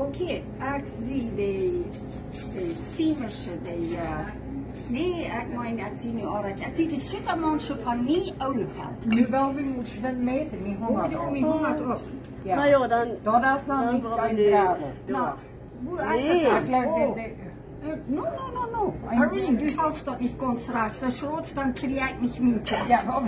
Oké, ik zie de, de Siemersche, de... Uh, nee, ik meen, ik zie nu al Ik zie de supermansje van Nie Oleveld. Nu wel we moeten je dan meten, niet honger. Oh, ja, mijn honger ook. Ja. Nou ja, dan... Dat is dan dan niet kan weer- Nou, hoe is het Ik dan? leg Oh. Eh, no, no, no, no. Irene, du hältst das nicht ganz rechts. Der Schrotz, dann krieg ich mich Miete. Ja, maar...